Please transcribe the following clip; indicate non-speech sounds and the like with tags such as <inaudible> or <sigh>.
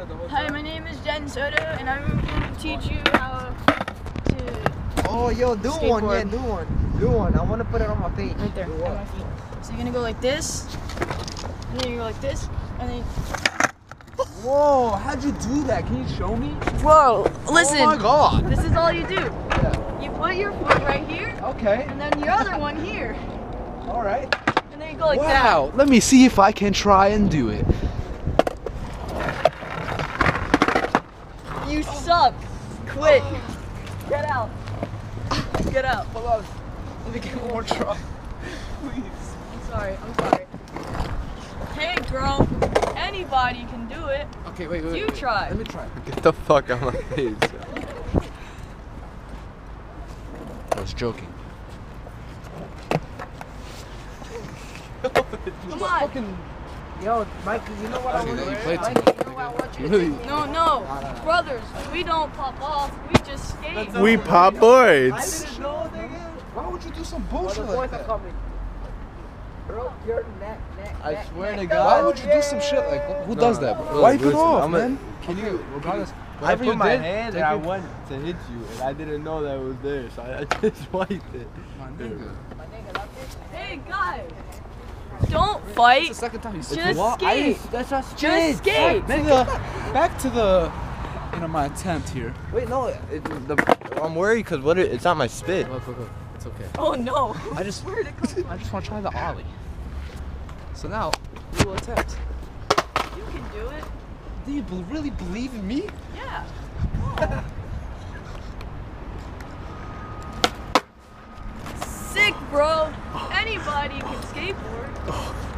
it the whole Hi, my name is Jen Soto, and I'm going to teach you how to. Oh, yo, do one. Yeah, do one. Do one. I want to put it on my page. Right there, what? my feet. So you're gonna go like this, and then you go like this, and then. Whoa, how'd you do that? Can you show me? Whoa! Listen. Oh my god. This is all you do. Yeah. You put your foot right here, Okay. and then your other one here, All right. and then you go like wow. Let me see if I can try and do it. You suck. Quit. Get out. Get out. Hold on. Let me get one more try. Please. I'm sorry. I'm sorry. Hey, bro. Anybody can do it. Okay, wait, wait. You wait. try. Let me try. Get the fuck out of my face. I was joking. Come on. Fucking. Yo, Mikey, you know what I Okay, want you played Mikey, you know what I want you to do? No, no. Brothers, we don't pop off. We just skate. We pop boards. I didn't know, nigga. Why would you do some bullshit the like boys are coming. Bro, your neck, neck, I neck, swear to. God. Why would you do some shit like who does that? Bro? no, Wipe it off, I'm a- man. Can you? Regardless, I put you my did, hand and I your- went to hit you, and I didn't know that was there, so I, I <laughs> just wiped it. My nigga. Hey, guys. Don't fight. It's the fight. second time you Just said What? I skate. didn't- that's not Just skate. Back to the, back to the, you know, my attempt here. Wait, no. It, the, I'm worried because what? It, it's not my spit. Look, look, look. It's okay. Oh no. I just, Where'd it come from? I just want to try the ollie. So now, we will attempt. You can do it. Do you be- really believe in me? Yeah. <laughs> Sick, bro. Oh. Anybody can skateboard.